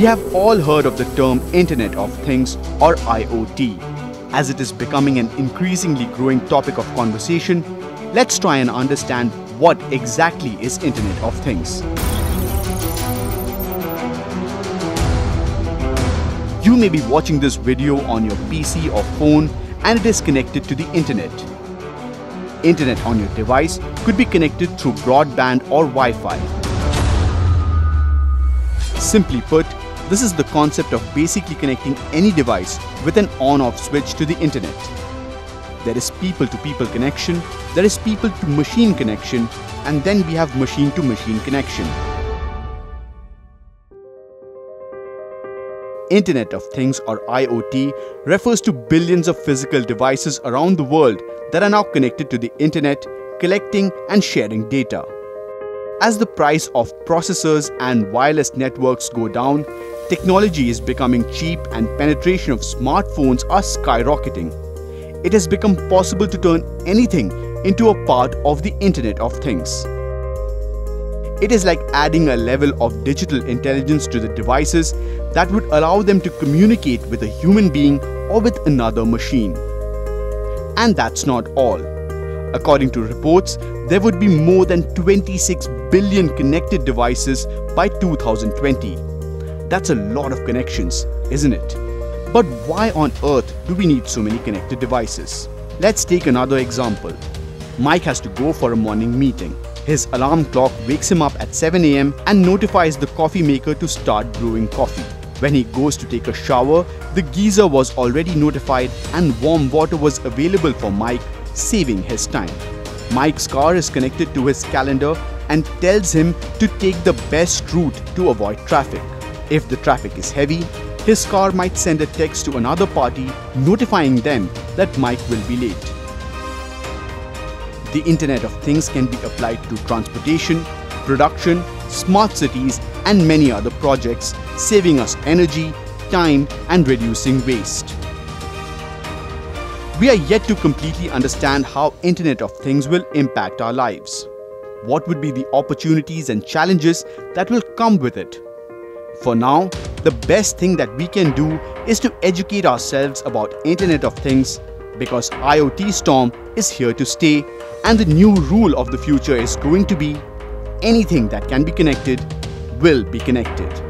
We have all heard of the term Internet of Things or IoT. As it is becoming an increasingly growing topic of conversation, let's try and understand what exactly is Internet of Things. You may be watching this video on your PC or phone and it is connected to the internet. Internet on your device could be connected through broadband or Wi-Fi. Simply put, this is the concept of basically connecting any device with an on-off switch to the internet. There is people-to-people -people connection, there is people-to-machine connection, and then we have machine-to-machine -machine connection. Internet of Things or IoT refers to billions of physical devices around the world that are now connected to the internet, collecting and sharing data. As the price of processors and wireless networks go down, Technology is becoming cheap and penetration of smartphones are skyrocketing. It has become possible to turn anything into a part of the Internet of Things. It is like adding a level of digital intelligence to the devices that would allow them to communicate with a human being or with another machine. And that's not all. According to reports, there would be more than 26 billion connected devices by 2020 that's a lot of connections, isn't it? But why on earth do we need so many connected devices? Let's take another example. Mike has to go for a morning meeting. His alarm clock wakes him up at 7 am and notifies the coffee maker to start brewing coffee. When he goes to take a shower, the geyser was already notified and warm water was available for Mike, saving his time. Mike's car is connected to his calendar and tells him to take the best route to avoid traffic. If the traffic is heavy, his car might send a text to another party notifying them that Mike will be late. The Internet of Things can be applied to transportation, production, smart cities, and many other projects, saving us energy, time, and reducing waste. We are yet to completely understand how Internet of Things will impact our lives. What would be the opportunities and challenges that will come with it? For now, the best thing that we can do is to educate ourselves about Internet of Things because IoT Storm is here to stay and the new rule of the future is going to be anything that can be connected will be connected.